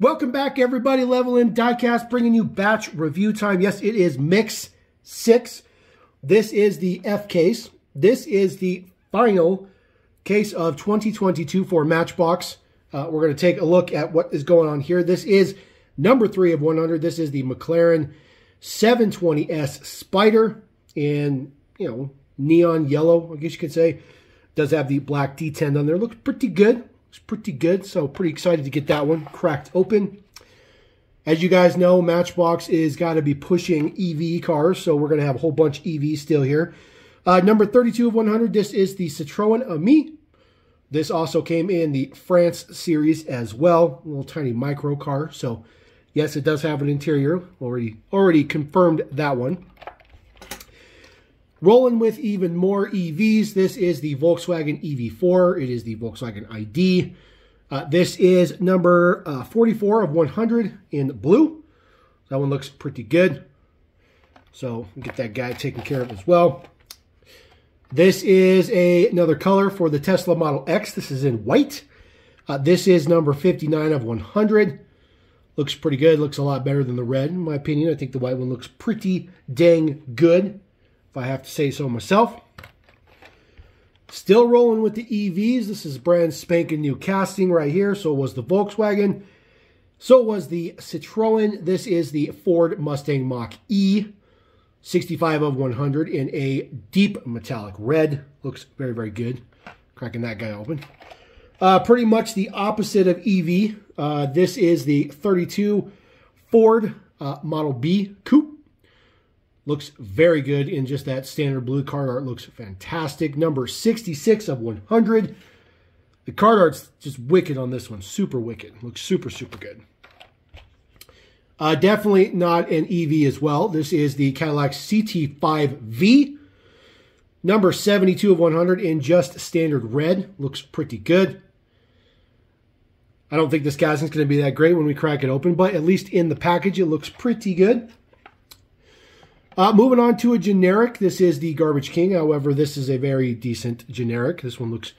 Welcome back, everybody. Level M Diecast bringing you batch review time. Yes, it is Mix 6. This is the F case. This is the final case of 2022 for Matchbox. Uh, we're going to take a look at what is going on here. This is number 3 of 100. This is the McLaren 720S Spider in, you know, neon yellow, I guess you could say. Does have the black D10 on there. Looks pretty good. It's pretty good, so pretty excited to get that one cracked open. As you guys know, Matchbox is got to be pushing EV cars, so we're going to have a whole bunch of EVs still here. Uh, number 32 of 100, this is the Citroën Ami. This also came in the France series as well, a little tiny micro car. So, yes, it does have an interior. Already, already confirmed that one. Rolling with even more EVs, this is the Volkswagen EV4. It is the Volkswagen ID. Uh, this is number uh, 44 of 100 in blue. That one looks pretty good. So get that guy taken care of as well. This is a, another color for the Tesla Model X. This is in white. Uh, this is number 59 of 100. Looks pretty good. Looks a lot better than the red, in my opinion. I think the white one looks pretty dang good if I have to say so myself. Still rolling with the EVs. This is brand spanking new casting right here. So was the Volkswagen. So was the Citroen. This is the Ford Mustang Mach-E. 65 of 100 in a deep metallic red. Looks very, very good. Cracking that guy open. Uh, pretty much the opposite of EV. Uh, this is the 32 Ford uh, Model B Coupe. Looks very good in just that standard blue card art. Looks fantastic. Number 66 of 100. The card art's just wicked on this one. Super wicked. Looks super, super good. Uh, definitely not an EV as well. This is the Cadillac CT5V. Number 72 of 100 in just standard red. Looks pretty good. I don't think this casting's going to be that great when we crack it open, but at least in the package, it looks pretty good. Uh, moving on to a generic. This is the Garbage King. However, this is a very decent generic. This one looks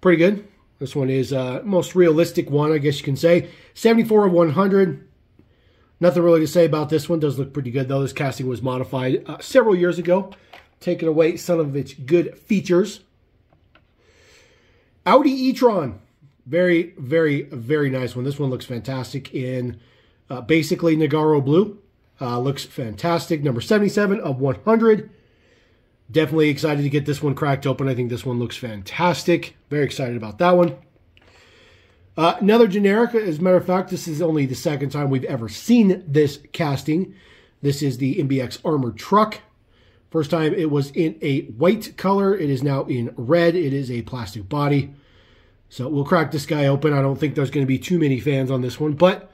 pretty good. This one is uh, most realistic one, I guess you can say. 74 of 100. Nothing really to say about this one. Does look pretty good, though. This casting was modified uh, several years ago, taking away some of its good features. Audi e-tron. Very, very, very nice one. This one looks fantastic in uh, basically Nogaro blue. Uh, looks fantastic. Number 77 of 100. Definitely excited to get this one cracked open. I think this one looks fantastic. Very excited about that one. Uh, another generic, as a matter of fact, this is only the second time we've ever seen this casting. This is the MBX Armored Truck. First time it was in a white color. It is now in red. It is a plastic body. So we'll crack this guy open. I don't think there's going to be too many fans on this one, but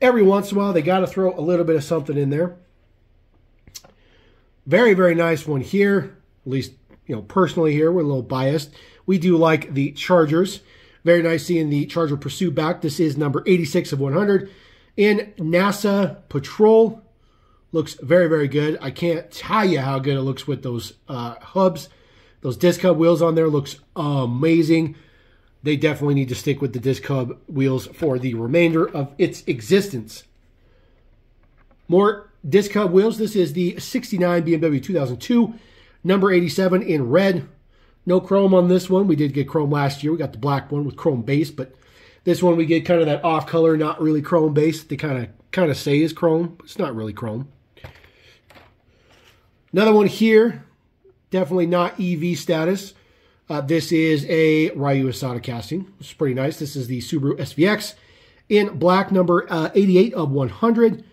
every once in a while, they got to throw a little bit of something in there. Very, very nice one here. At least, you know, personally here, we're a little biased. We do like the Chargers. Very nice seeing the Charger Pursuit back. This is number 86 of 100. In NASA Patrol. Looks very, very good. I can't tell you how good it looks with those uh, hubs. Those disc hub wheels on there looks amazing they definitely need to stick with the disc hub wheels for the remainder of its existence. More disc hub wheels. This is the 69 BMW 2002, number 87 in red. No chrome on this one. We did get chrome last year. We got the black one with chrome base, but this one we get kind of that off color, not really chrome base. They kind of kind of say is chrome, but it's not really chrome. Another one here, definitely not EV status. Uh, this is a Ryu Asada casting. It's pretty nice. This is the Subaru SVX in black number uh, 88 of 100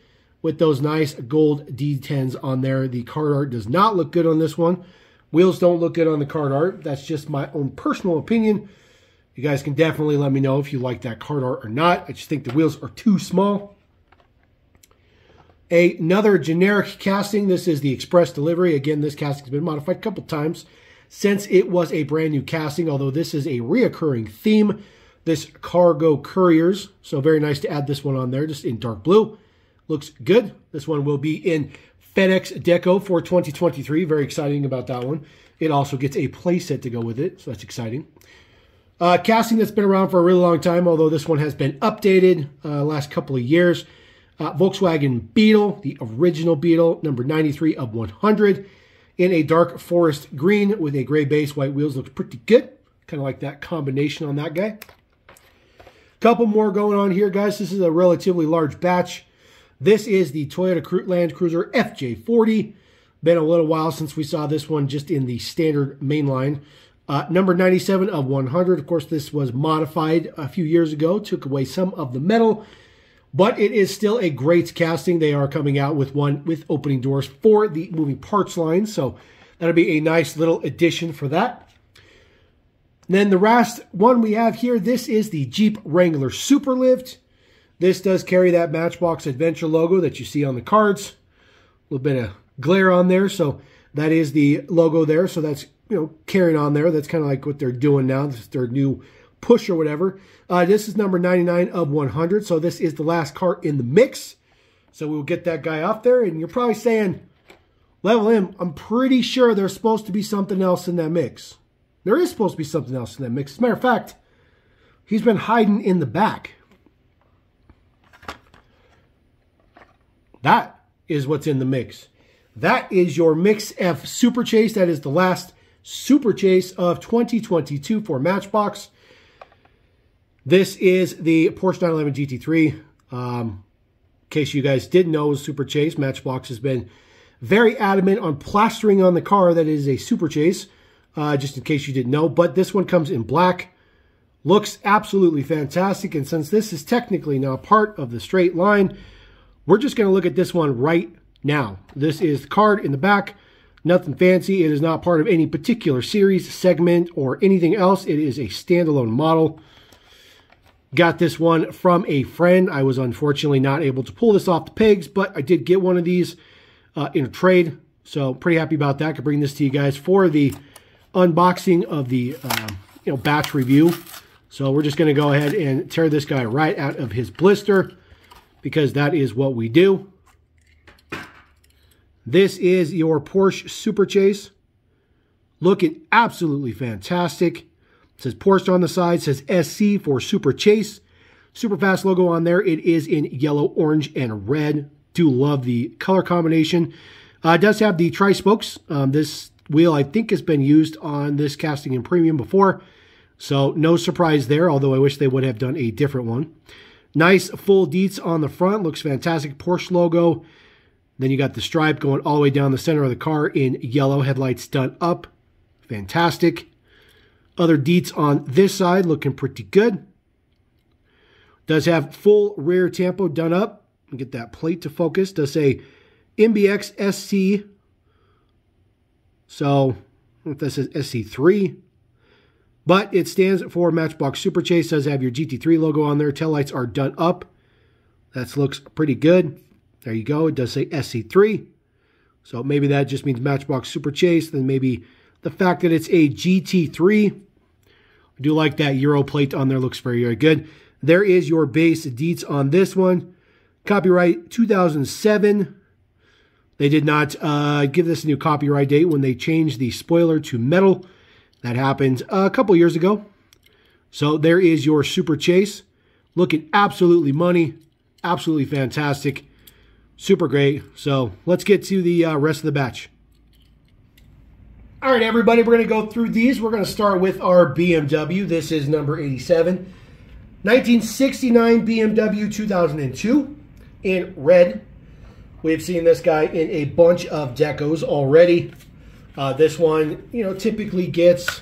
with those nice gold D10s on there. The card art does not look good on this one. Wheels don't look good on the card art. That's just my own personal opinion. You guys can definitely let me know if you like that card art or not. I just think the wheels are too small. Another generic casting. This is the Express Delivery. Again, this casting has been modified a couple times since it was a brand new casting, although this is a reoccurring theme. This Cargo Couriers, so very nice to add this one on there, just in dark blue. Looks good. This one will be in FedEx Deco for 2023. Very exciting about that one. It also gets a playset to go with it, so that's exciting. Uh, casting that's been around for a really long time, although this one has been updated uh, last couple of years. Uh, Volkswagen Beetle, the original Beetle, number 93 of 100, in a dark forest green with a gray base. White wheels looks pretty good. Kind of like that combination on that guy. Couple more going on here, guys. This is a relatively large batch. This is the Toyota Land Cruiser FJ40. Been a little while since we saw this one just in the standard mainline. Uh, number 97 of 100. Of course, this was modified a few years ago, took away some of the metal, but it is still a great casting. They are coming out with one with opening doors for the moving parts line, so that'll be a nice little addition for that. then the last one we have here, this is the Jeep Wrangler Superlift. This does carry that Matchbox Adventure logo that you see on the cards. A little bit of glare on there, so that is the logo there. So that's you know, carrying on there. That's kind of like what they're doing now. This is their new push or whatever. Uh, this is number 99 of 100. So this is the last car in the mix. So we'll get that guy off there. And you're probably saying, Level M, I'm pretty sure there's supposed to be something else in that mix. There is supposed to be something else in that mix. As a matter of fact, he's been hiding in the back. That is what's in the mix. That is your Mix F Super Chase. That is the last Super Chase of 2022 for Matchbox. This is the Porsche 911 GT3. Um, in case you guys didn't know, Super Chase, Matchbox has been very adamant on plastering on the car that is a Super Chase, uh, just in case you didn't know. But this one comes in black. Looks absolutely fantastic. And since this is technically now part of the straight line, we're just going to look at this one right now. This is the card in the back. Nothing fancy. It is not part of any particular series, segment, or anything else. It is a standalone model. Got this one from a friend. I was unfortunately not able to pull this off the pegs, but I did get one of these uh, in a trade. So pretty happy about that. I could bring this to you guys for the unboxing of the um, you know batch review. So we're just going to go ahead and tear this guy right out of his blister because that is what we do. This is your Porsche Super Chase. Looking absolutely fantastic. Says Porsche on the side, says SC for Super Chase. Super fast logo on there. It is in yellow, orange, and red. Do love the color combination. Uh, it does have the tri-spokes. Um, this wheel, I think, has been used on this casting in premium before. So no surprise there, although I wish they would have done a different one. Nice full deets on the front. Looks fantastic. Porsche logo. Then you got the stripe going all the way down the center of the car in yellow. Headlights done up. Fantastic. Other deets on this side looking pretty good. Does have full rear tampo done up. Get that plate to focus. Does say MBX SC. So, if this is SC3. But it stands for Matchbox Super Chase. Does have your GT3 logo on there. Tail lights are done up. That looks pretty good. There you go. It does say SC3. So maybe that just means Matchbox Super Chase. Then maybe the fact that it's a GT3. I do like that Euro plate on there. Looks very, very good. There is your base deets on this one. Copyright 2007. They did not uh, give this a new copyright date when they changed the spoiler to metal. That happened a couple years ago. So there is your Super Chase. Looking absolutely money. Absolutely fantastic. Super great. So let's get to the uh, rest of the batch. All right, everybody, we're going to go through these. We're going to start with our BMW. This is number 87. 1969 BMW 2002 in red. We've seen this guy in a bunch of decos already. Uh, this one, you know, typically gets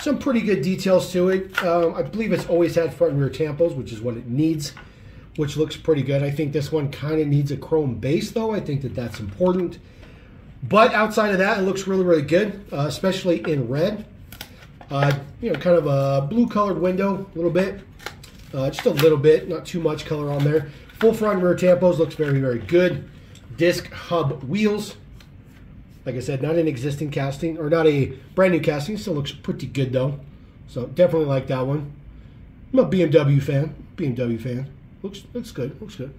some pretty good details to it. Um, I believe it's always had front and rear tampos, which is what it needs, which looks pretty good. I think this one kind of needs a chrome base, though. I think that that's important. But outside of that, it looks really, really good, uh, especially in red. Uh, you know, kind of a blue-colored window, a little bit. Uh, just a little bit, not too much color on there. Full front rear tampos looks very, very good. Disc hub wheels. Like I said, not an existing casting, or not a brand new casting. Still looks pretty good though. So definitely like that one. I'm a BMW fan. BMW fan. Looks looks good. Looks good.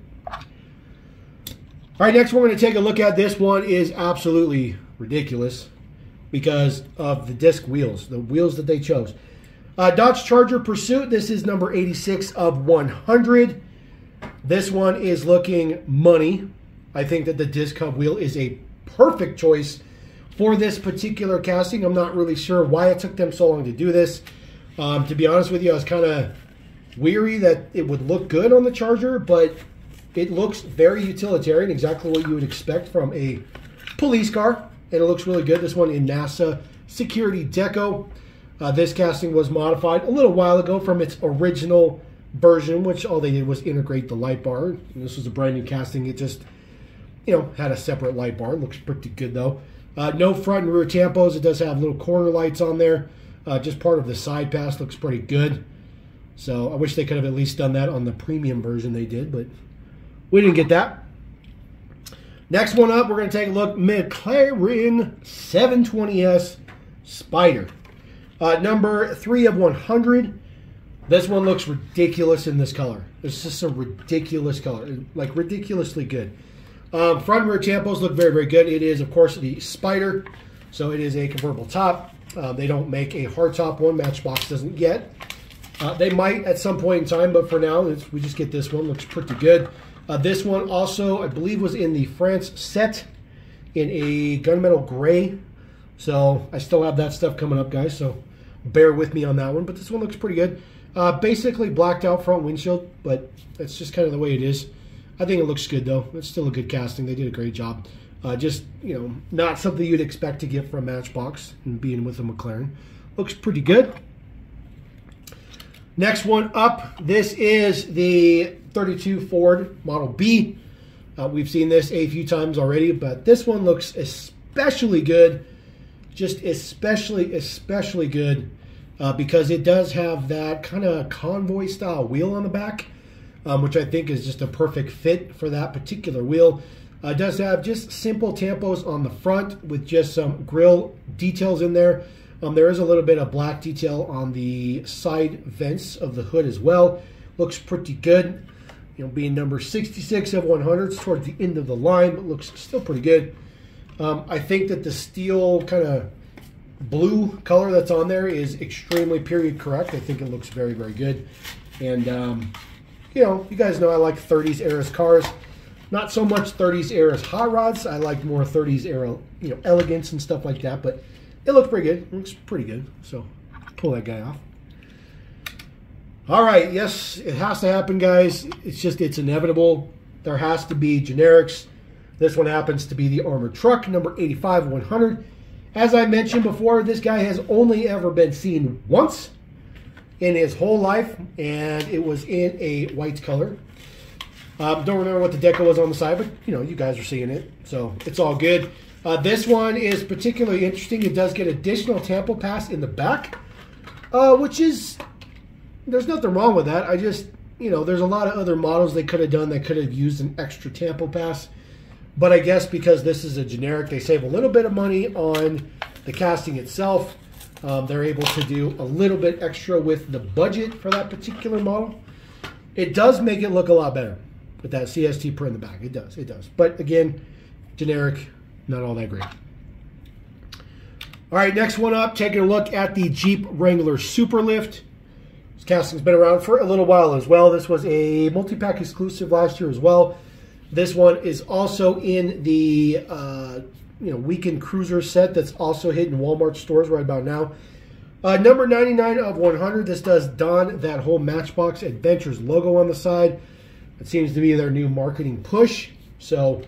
All right, next we're going to take a look at this one is absolutely ridiculous because of the disc wheels, the wheels that they chose. Uh, Dodge Charger Pursuit. This is number 86 of 100. This one is looking money. I think that the disc hub wheel is a perfect choice for this particular casting. I'm not really sure why it took them so long to do this. Um, to be honest with you, I was kind of weary that it would look good on the Charger, but it looks very utilitarian, exactly what you would expect from a police car, and it looks really good. This one in NASA Security Deco. Uh, this casting was modified a little while ago from its original version, which all they did was integrate the light bar. And this was a brand new casting. It just, you know, had a separate light bar. It looks pretty good though. Uh, no front and rear tampos. It does have little corner lights on there. Uh, just part of the side pass looks pretty good. So I wish they could have at least done that on the premium version they did, but we didn't get that. Next one up, we're going to take a look. McLaren 720S Spider. Uh, number 3 of 100. This one looks ridiculous in this color. It's just a ridiculous color. Like, ridiculously good. Um, front and rear tampos look very, very good. It is, of course, the Spider. So it is a convertible top. Uh, they don't make a hardtop one. Matchbox doesn't yet. Uh, they might at some point in time, but for now, we just get this one. Looks pretty good. Uh, this one also, I believe, was in the France set in a gunmetal gray. So I still have that stuff coming up, guys. So bear with me on that one. But this one looks pretty good. Uh, basically blacked out front windshield, but that's just kind of the way it is. I think it looks good, though. It's still a good casting. They did a great job. Uh, just, you know, not something you'd expect to get from Matchbox and being with a McLaren. Looks pretty good. Next one up, this is the 32 Ford Model B. Uh, we've seen this a few times already, but this one looks especially good. Just especially, especially good uh, because it does have that kind of convoy style wheel on the back, um, which I think is just a perfect fit for that particular wheel. Uh, does have just simple tampos on the front with just some grill details in there. Um, there is a little bit of black detail on the side vents of the hood as well. Looks pretty good. You know, being number 66 of 100s towards the end of the line, but looks still pretty good. Um, I think that the steel kind of blue color that's on there is extremely period correct. I think it looks very, very good. And, um, you know, you guys know I like 30s era cars. Not so much 30s era hot rods. I like more 30s era, you know, elegance and stuff like that. But it looks pretty good. It looks pretty good. So pull that guy off. All right, yes, it has to happen, guys. It's just, it's inevitable. There has to be generics. This one happens to be the armored truck, number 85 100. As I mentioned before, this guy has only ever been seen once in his whole life, and it was in a white color. Um, don't remember what the deco was on the side, but you know, you guys are seeing it, so it's all good. Uh, this one is particularly interesting. It does get additional tampo pass in the back, uh, which is, there's nothing wrong with that. I just, you know, there's a lot of other models they could have done that could have used an extra tampo pass. But I guess because this is a generic, they save a little bit of money on the casting itself. Um, they're able to do a little bit extra with the budget for that particular model. It does make it look a lot better with that CST print in the back. It does, it does. But again, generic, not all that great. All right, next one up, taking a look at the Jeep Wrangler Superlift. Casting's been around for a little while as well. This was a multi-pack exclusive last year as well. This one is also in the uh, you know weekend cruiser set that's also hitting Walmart stores right about now. Uh, number 99 of 100. This does don that whole Matchbox Adventures logo on the side. It seems to be their new marketing push. So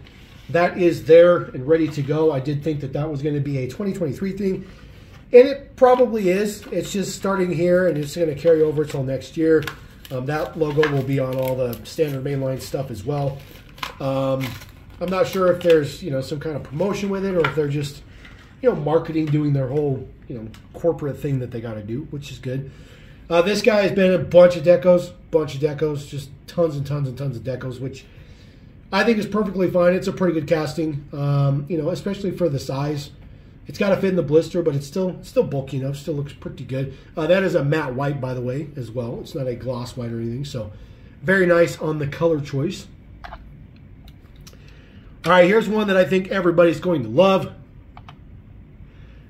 that is there and ready to go. I did think that that was going to be a 2023 thing, and it probably is. It's just starting here, and it's going to carry over till next year. Um, that logo will be on all the standard mainline stuff as well. Um, I'm not sure if there's you know some kind of promotion with it, or if they're just you know marketing, doing their whole you know corporate thing that they got to do, which is good. Uh, this guy has been a bunch of decos, bunch of decos, just tons and tons and tons of decos, which I think is perfectly fine. It's a pretty good casting, um, you know, especially for the size. It's got to fit in the blister, but it's still still bulky enough. Still looks pretty good. Uh, that is a matte white, by the way, as well. It's not a gloss white or anything, so very nice on the color choice. All right, here's one that I think everybody's going to love.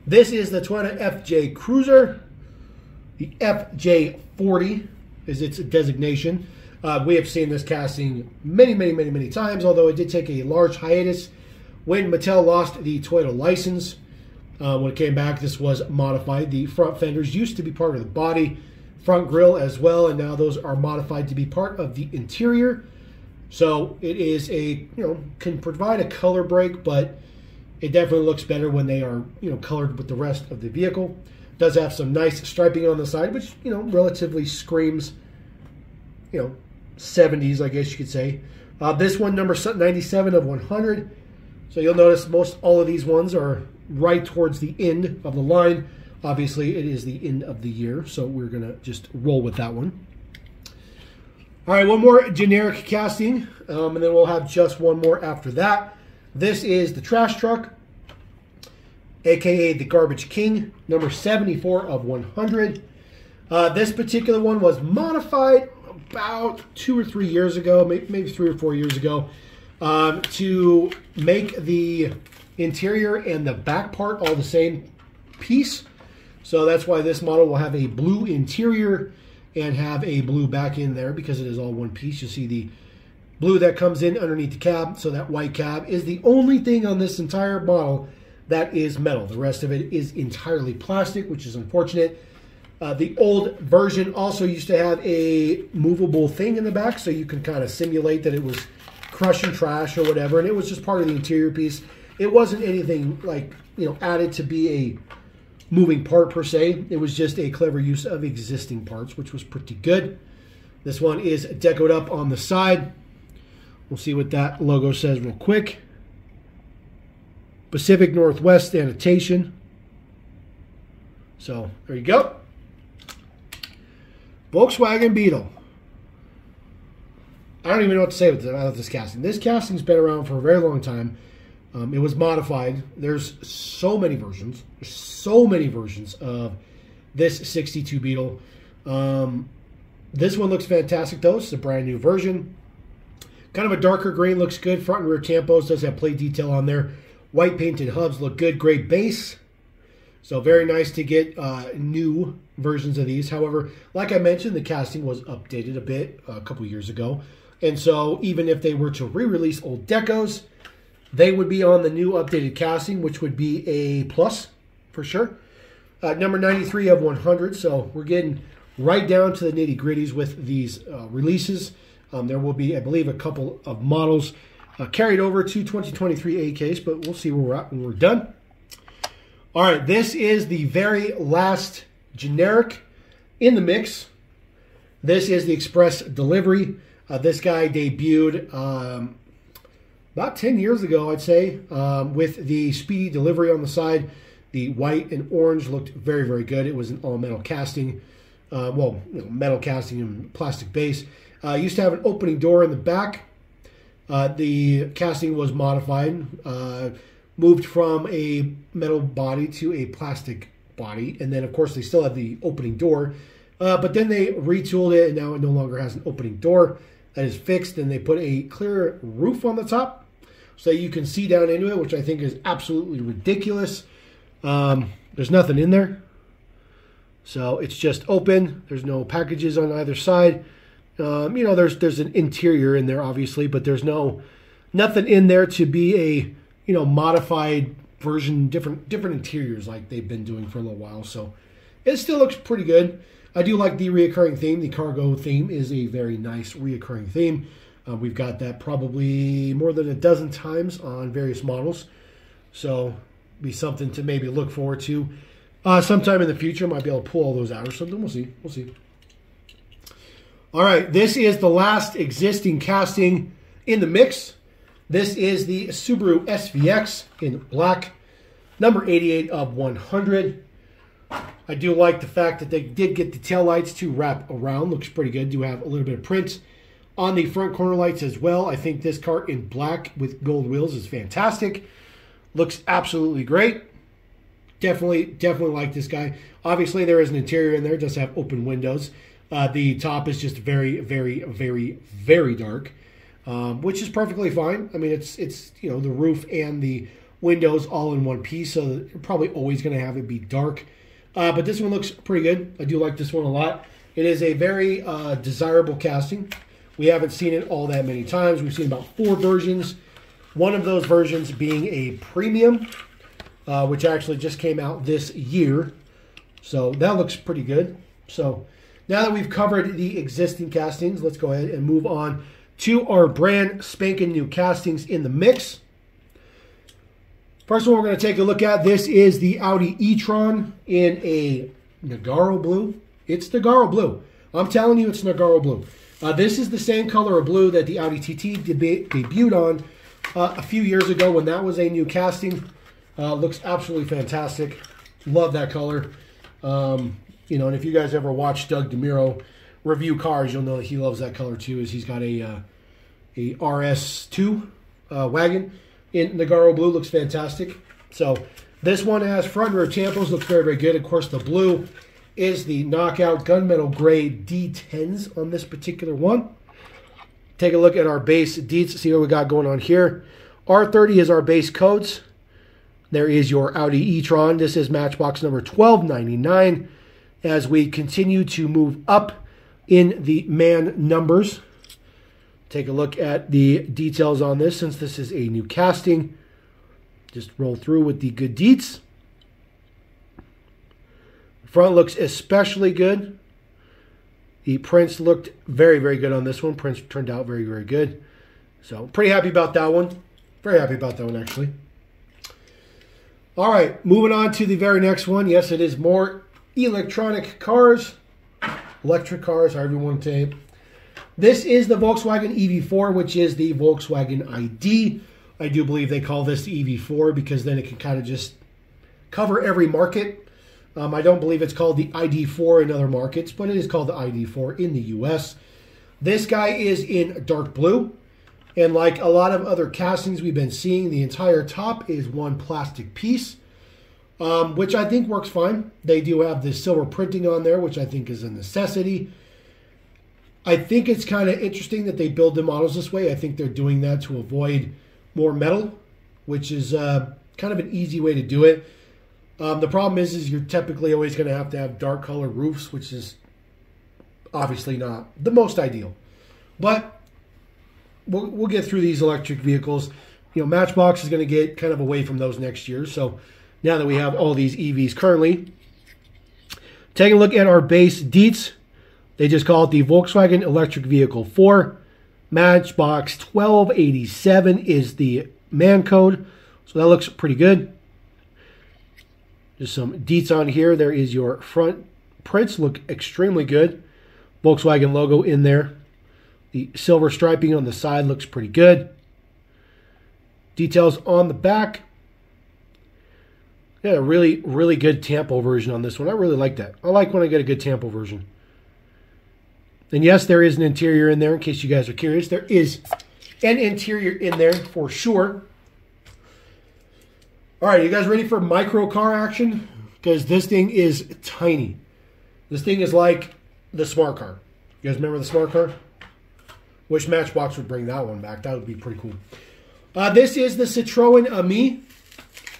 This is the Toyota FJ Cruiser. The FJ40 is its designation. Uh, we have seen this casting many, many, many, many times, although it did take a large hiatus when Mattel lost the Toyota license. Uh, when it came back, this was modified. The front fenders used to be part of the body, front grille as well, and now those are modified to be part of the interior. So it is a, you know, can provide a color break, but it definitely looks better when they are, you know, colored with the rest of the vehicle. Does have some nice striping on the side, which, you know, relatively screams, you know, 70s, I guess you could say. Uh, this one, number 97 of 100. So you'll notice most all of these ones are right towards the end of the line. Obviously, it is the end of the year, so we're going to just roll with that one. All right, one more generic casting, um, and then we'll have just one more after that. This is the trash truck, aka the Garbage King, number 74 of 100. Uh, this particular one was modified about two or three years ago, maybe three or four years ago, um, to make the interior and the back part all the same piece. So that's why this model will have a blue interior and have a blue back in there because it is all one piece. You see the blue that comes in underneath the cab. So that white cab is the only thing on this entire model that is metal. The rest of it is entirely plastic, which is unfortunate. Uh, the old version also used to have a movable thing in the back, so you can kind of simulate that it was crushing trash or whatever, and it was just part of the interior piece. It wasn't anything like, you know, added to be a moving part per se. It was just a clever use of existing parts, which was pretty good. This one is decoed up on the side. We'll see what that logo says real quick. Pacific Northwest sanitation. So there you go. Volkswagen Beetle. I don't even know what to say about this casting. This casting's been around for a very long time. Um, it was modified. There's so many versions. There's so many versions of this 62 Beetle. Um, this one looks fantastic though. It's a brand new version. Kind of a darker green looks good. Front and rear tampos does have plate detail on there. White painted hubs look good. Great base. So very nice to get uh, new versions of these. However, like I mentioned, the casting was updated a bit a couple years ago. And so even if they were to re-release old decos, they would be on the new updated casting, which would be a plus for sure. Uh, number 93 of 100. So we're getting right down to the nitty gritties with these uh, releases. Um, there will be, I believe, a couple of models uh, carried over to 2023 AKs, but we'll see where we're at when we're done. All right, this is the very last generic in the mix. This is the express delivery. Uh, this guy debuted um, about 10 years ago, I'd say, um, with the speedy delivery on the side. The white and orange looked very, very good. It was an all metal casting, uh, well, you know, metal casting and plastic base. Uh, used to have an opening door in the back. Uh, the casting was modified, uh, moved from a metal body to a plastic body, and then of course they still had the opening door. Uh, but then they retooled it, and now it no longer has an opening door that is fixed. And they put a clear roof on the top so you can see down into it, which I think is absolutely ridiculous. Um, there's nothing in there. So it's just open. There's no packages on either side. Um, you know, there's there's an interior in there, obviously, but there's no nothing in there to be a you know modified version, different different interiors like they've been doing for a little while. So it still looks pretty good. I do like the reoccurring theme. The cargo theme is a very nice reoccurring theme. Uh, we've got that probably more than a dozen times on various models. So be something to maybe look forward to. Uh, sometime in the future, might be able to pull all those out or something. We'll see. We'll see. All right, this is the last existing casting in the mix. This is the Subaru SVX in black, number 88 of 100. I do like the fact that they did get the tail lights to wrap around. Looks pretty good. Do have a little bit of print on the front corner lights as well. I think this car in black with gold wheels is fantastic. Looks absolutely great. Definitely, definitely like this guy. Obviously, there is an interior in there. It does have open windows. Uh, the top is just very, very, very, very dark, um, which is perfectly fine. I mean, it's it's you know the roof and the windows all in one piece, so probably always going to have it be dark. Uh, but this one looks pretty good. I do like this one a lot. It is a very uh, desirable casting. We haven't seen it all that many times. We've seen about four versions. One of those versions being a premium, uh, which actually just came out this year. So that looks pretty good. So now that we've covered the existing castings, let's go ahead and move on to our brand spanking new castings in the mix. First one we're going to take a look at, this is the Audi e-tron in a Nogaro blue. It's Nogaro blue. I'm telling you it's Nogaro blue. Uh, this is the same color of blue that the Audi TT deb debuted on uh, a few years ago when that was a new casting. Uh, looks absolutely fantastic. Love that color. Um, you know, and if you guys ever watch Doug DeMuro review cars, you'll know that he loves that color too. Is he's got a uh, a RS2 uh, wagon in Nogaro blue. Looks fantastic. So this one has front rear tampos. Looks very very good. Of course, the blue is the knockout gunmetal gray D10s on this particular one. Take a look at our base deets, see what we got going on here. R30 is our base codes. There is your Audi e-tron. This is matchbox number 1299. As we continue to move up in the man numbers, take a look at the details on this since this is a new casting. Just roll through with the good deets. Front looks especially good. The prints looked very, very good on this one. Prints turned out very, very good. So pretty happy about that one. Very happy about that one, actually. All right, moving on to the very next one. Yes, it is more electronic cars, electric cars, however you want to. This is the Volkswagen EV4, which is the Volkswagen ID. I do believe they call this the EV4 because then it can kind of just cover every market. Um, I don't believe it's called the ID4 in other markets, but it is called the ID4 in the US. This guy is in dark blue. And like a lot of other castings we've been seeing, the entire top is one plastic piece, um, which I think works fine. They do have the silver printing on there, which I think is a necessity. I think it's kind of interesting that they build the models this way. I think they're doing that to avoid more metal, which is uh, kind of an easy way to do it. Um, the problem is, is you're typically always going to have to have dark color roofs, which is obviously not the most ideal. But we'll, we'll get through these electric vehicles. You know, Matchbox is going to get kind of away from those next year. So now that we have all these EVs currently, taking a look at our base deets, they just call it the Volkswagen Electric Vehicle 4. Matchbox 1287 is the man code. So that looks pretty good. Just some deets on here. There is your front prints. Look extremely good. Volkswagen logo in there. The silver striping on the side looks pretty good. Details on the back. Yeah, a really, really good Tampo version on this one. I really like that. I like when I get a good Tampo version. And yes, there is an interior in there in case you guys are curious. There is an interior in there for sure. All right, you guys ready for micro car action? Because this thing is tiny. This thing is like the smart car. You guys remember the smart car? Wish Matchbox would bring that one back. That would be pretty cool. Uh, this is the Citroen Ami.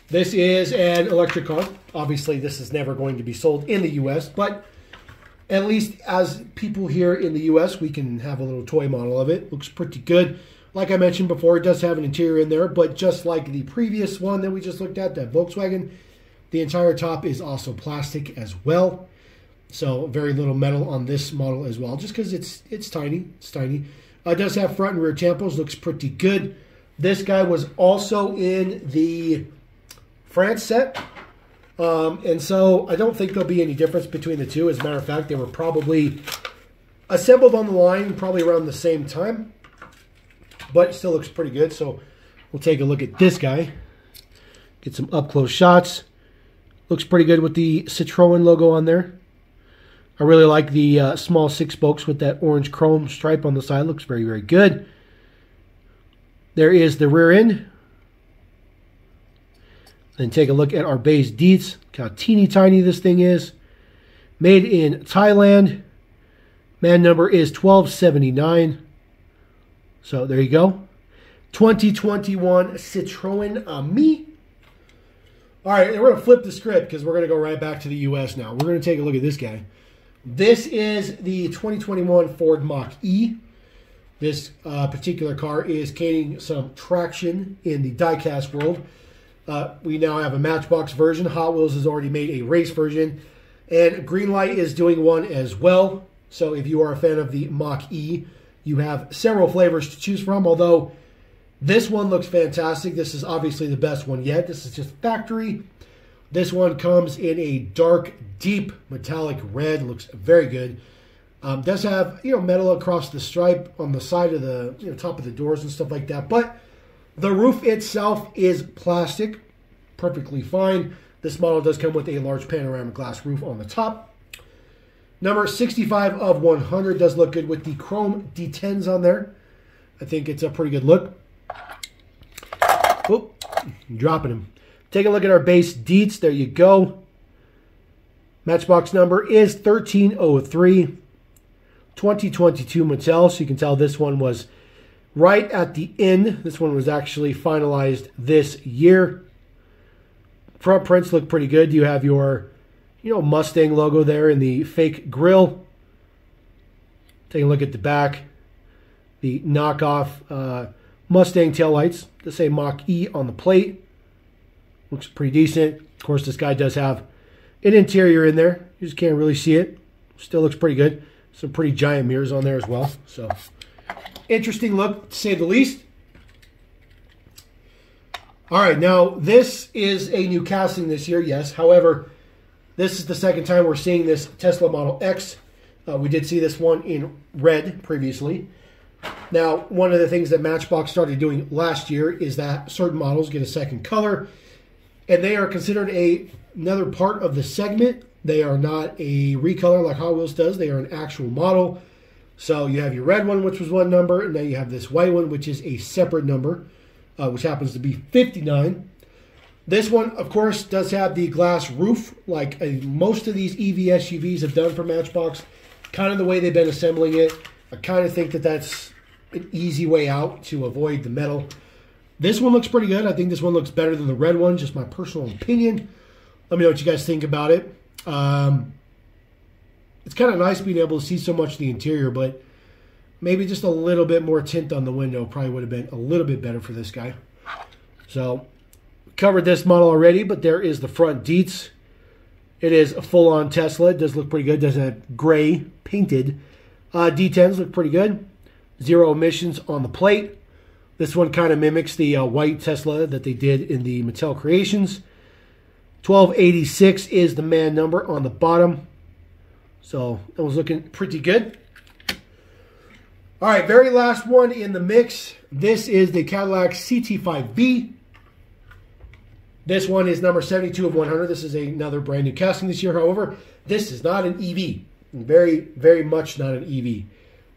This is an electric car. Obviously, this is never going to be sold in the U.S., but at least as people here in the U.S., we can have a little toy model of it. Looks pretty good. Like I mentioned before, it does have an interior in there, but just like the previous one that we just looked at, that Volkswagen, the entire top is also plastic as well. So very little metal on this model as well, just because it's it's tiny. It's tiny. Uh, it does have front and rear tampos. Looks pretty good. This guy was also in the France set. Um, and so I don't think there'll be any difference between the two. As a matter of fact, they were probably assembled on the line probably around the same time but still looks pretty good. So we'll take a look at this guy. Get some up close shots. Looks pretty good with the Citroen logo on there. I really like the uh, small six spokes with that orange chrome stripe on the side. Looks very, very good. There is the rear end. Then take a look at our base deets. Look how teeny tiny this thing is. Made in Thailand. Man number is 1279. So there you go. 2021 Citroen Ami. All right, we're going to flip the script because we're going to go right back to the U.S. now. We're going to take a look at this guy. This is the 2021 Ford Mach E. This uh, particular car is gaining some traction in the diecast world. Uh, we now have a Matchbox version. Hot Wheels has already made a race version. And Greenlight is doing one as well. So if you are a fan of the Mach E, you have several flavors to choose from. Although this one looks fantastic. This is obviously the best one yet. This is just factory. This one comes in a dark, deep metallic red. Looks very good. Um, does have you know metal across the stripe on the side of the you know, top of the doors and stuff like that. But the roof itself is plastic, perfectly fine. This model does come with a large panoramic glass roof on the top. Number 65 of 100 does look good with the chrome D10s on there. I think it's a pretty good look. Oh, dropping them. Take a look at our base deets. There you go. Matchbox number is 1303. 2022 Mattel. So you can tell this one was right at the end. This one was actually finalized this year. Front prints look pretty good. You have your, you know, Mustang logo there in the fake grill. Take a look at the back. The knockoff uh, Mustang taillights. The same Mach E on the plate. Looks pretty decent. Of course, this guy does have an interior in there. You just can't really see it. Still looks pretty good. Some pretty giant mirrors on there as well. So, interesting look, to say the least. All right, now this is a new casting this year, yes. However, this is the second time we're seeing this Tesla Model X. Uh, we did see this one in red previously. Now, one of the things that Matchbox started doing last year is that certain models get a second color, and they are considered a another part of the segment. They are not a recolor like Hot Wheels does. They are an actual model. So you have your red one, which was one number, and now you have this white one, which is a separate number, uh, which happens to be 59. This one, of course, does have the glass roof, like uh, most of these EV SUVs have done for Matchbox. Kind of the way they've been assembling it. I kind of think that that's an easy way out to avoid the metal. This one looks pretty good. I think this one looks better than the red one, just my personal opinion. Let me know what you guys think about it. Um, it's kind of nice being able to see so much of the interior, but maybe just a little bit more tint on the window probably would have been a little bit better for this guy. So, covered this model already, but there is the front deets. It is a full-on Tesla. It does look pretty good. Does have gray painted. Uh, D10s look pretty good. Zero emissions on the plate. This one kind of mimics the uh, white Tesla that they did in the Mattel Creations. 1286 is the man number on the bottom. So it was looking pretty good. All right, very last one in the mix. This is the Cadillac CT5V. This one is number 72 of 100. This is another brand new casting this year. However, this is not an EV. Very, very much not an EV.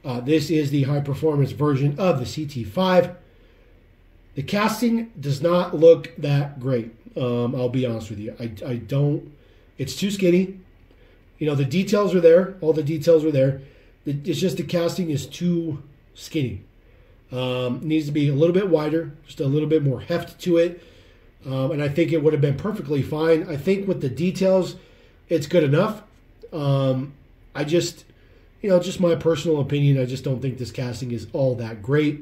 Uh, this is the high performance version of the CT5. The casting does not look that great. Um, I'll be honest with you. I, I don't. It's too skinny. You know, the details are there. All the details are there. It's just the casting is too skinny. Um, needs to be a little bit wider, just a little bit more heft to it. Um, and I think it would have been perfectly fine. I think with the details, it's good enough. Um, I just, you know, just my personal opinion, I just don't think this casting is all that great.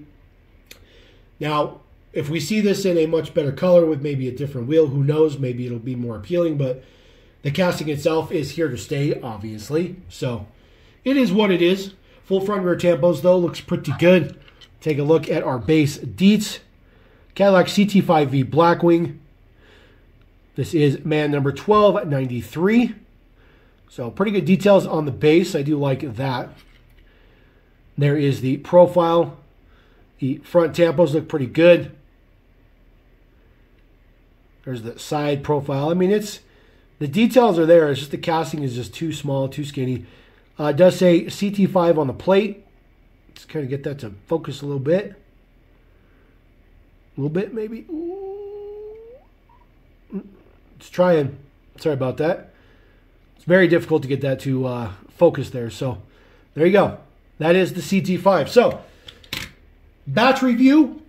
Now, if we see this in a much better color with maybe a different wheel, who knows? Maybe it'll be more appealing, but the casting itself is here to stay, obviously. So it is what it is. Full front rear tampos, though, looks pretty good. Take a look at our base deets. Cadillac CT5V Blackwing. This is man number 1293. So pretty good details on the base. I do like that. There is the profile. The front tampos look pretty good. There's the side profile. I mean, it's the details are there. It's just the casting is just too small, too skinny. Uh, it does say CT5 on the plate. Let's kind of get that to focus a little bit. A little bit, maybe. Let's try. Sorry about that. It's very difficult to get that to uh, focus there. So there you go. That is the CT5. So batch review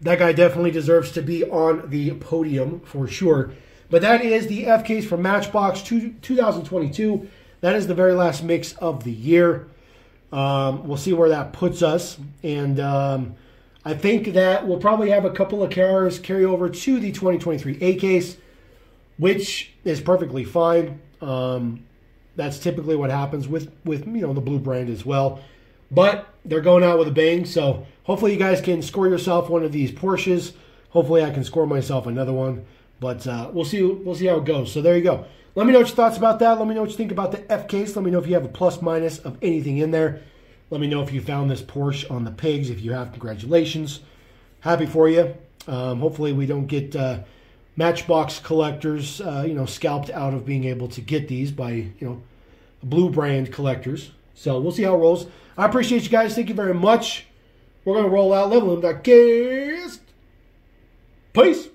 that guy definitely deserves to be on the podium for sure. But that is the F case from Matchbox 2022. That is the very last mix of the year. Um, we'll see where that puts us. And um, I think that we'll probably have a couple of cars carry over to the 2023 A case, which is perfectly fine. Um, that's typically what happens with, with you know the blue brand as well. But they're going out with a bang, so hopefully you guys can score yourself one of these Porsches. Hopefully I can score myself another one. But uh, we'll see we'll see how it goes. So there you go. Let me know what your thoughts about that. Let me know what you think about the F case. Let me know if you have a plus minus of anything in there. Let me know if you found this Porsche on the pigs. If you have, congratulations. Happy for you. Um, hopefully we don't get uh, Matchbox collectors, uh, you know, scalped out of being able to get these by, you know, blue brand collectors. So we'll see how it rolls. I appreciate you guys. Thank you very much. We're going to roll out Level Cast. Peace.